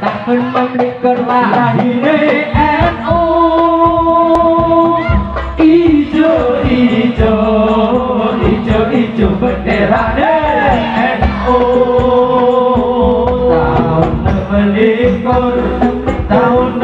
takkan menikur lahir NU ijo ijo ijo ijo bendera NU tahun menikur tahun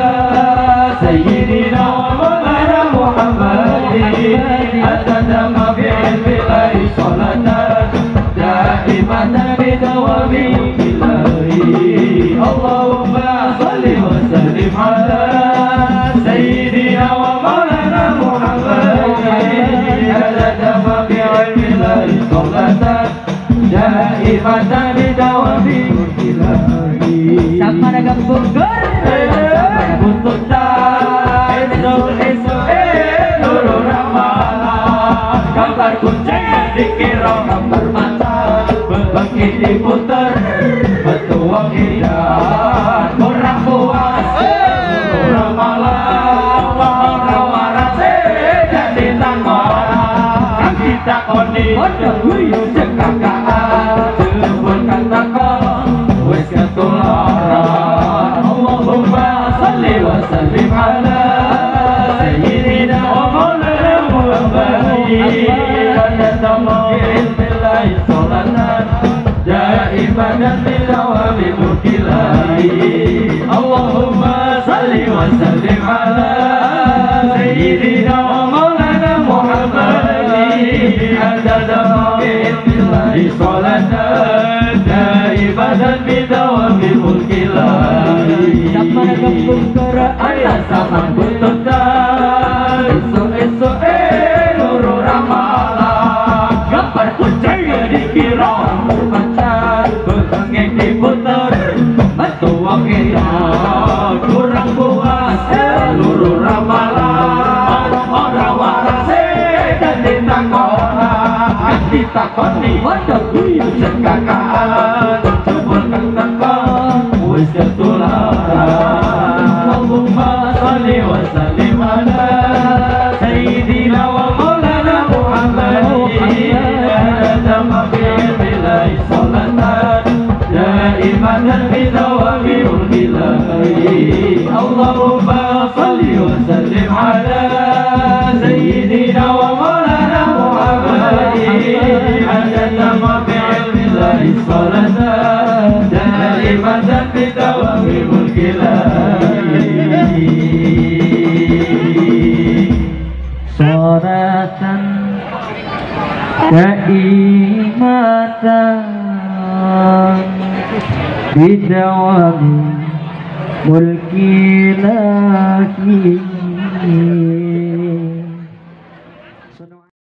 الله صلاة دائمة بدوام إلهي Sama dengan Bogor. untuk esok-esok nurul ramalan gambar kucing dikira gambar mata begitu diputer betuang hidan takoni padha guyu cekakaan jebul kang takon wis ketularan Allahumma shalli wa sallim ala sayyidina wa maulana Muhammadin qadallahi billahi salatan jaiman lil awami mukilai Allahumma shalli wa sallim ala sayyidina wa Di antara mungkin Di sekolah Ditakoni Wadah guyu cekakaan Jebul katakan Wis Daimatan Bidawami Mulki lagi